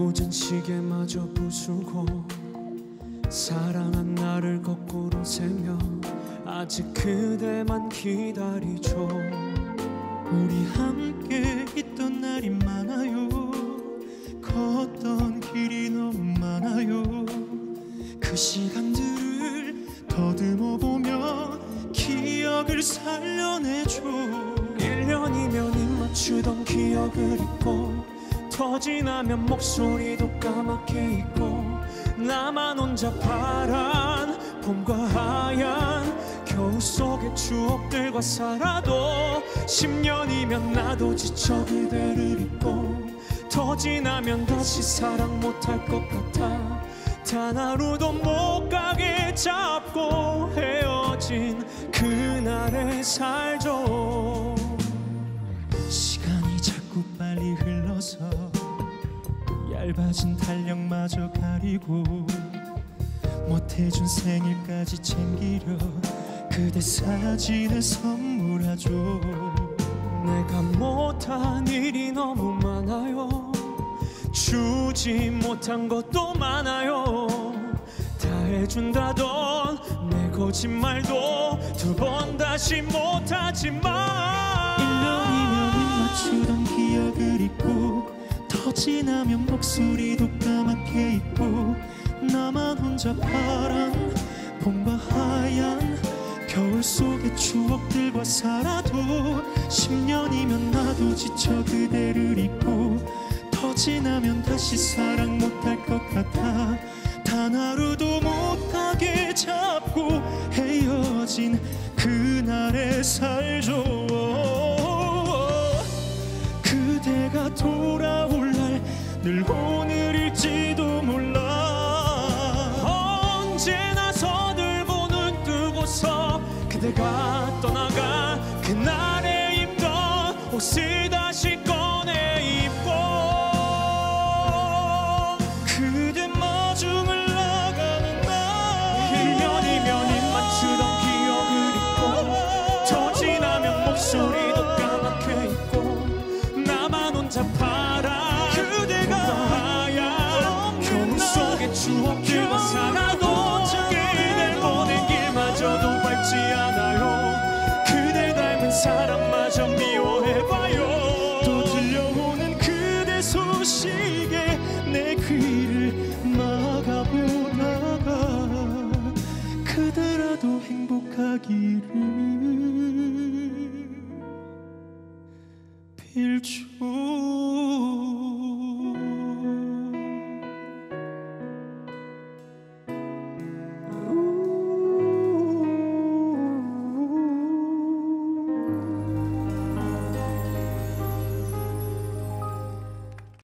애꿎은 시계마저 부수고 사랑한 나를 거꾸로 세며 아직 그대만 기다리죠. 우리 함께 있던 날이 많아요. 걷던 길이 너무 많아요. 그 시간들을 더듬어 보며 기억을 살려내줘 1년이면 입 맞추던 기억을 잊고 더 지나면 목소리도 까맣게 잊고 나만 혼자 파란 봄과 하얀 겨울 속의 추억들과 살아도 10년이면 나도 지쳐 그대를 잊고 더 지나면 다시 사랑 못할 것 같아. 단 하루도 못 가게 잡고 헤어진 그날의 살죠 빨리 흘러서 얇아진 달력마저 가리고 못해준 생일까지 챙기려 그대 사진을 선물하죠. 내가 못한 일이 너무 많아요. 주지 못한 것도 많아요. 다 해준다던 내 거짓말도 두 번 다시 못하지만 1년이면 입 맞추던 기억을 잊고 더 지나면 목소리도 까맣게 잊고 나만 혼자 파란 봄과 하얀 겨울 속의 추억들과 살아도 10년이면 나도 지쳐 그대를 잊고 더 지나면 다시 사랑 못할 것 같아. 단 하루도 못하게 잡고 헤어진 그날의 살 그대가 떠나가 그날에 입던 옷을 다시 꺼내 입고 그대 마중을 나가는 날 1년이면 입 맞추던 기억을 잊고 더 지나면 목소리도 까맣게 잊고 나만 혼자 파란 그대가 하얀 겨울 속의 추억들과 살아 빌죠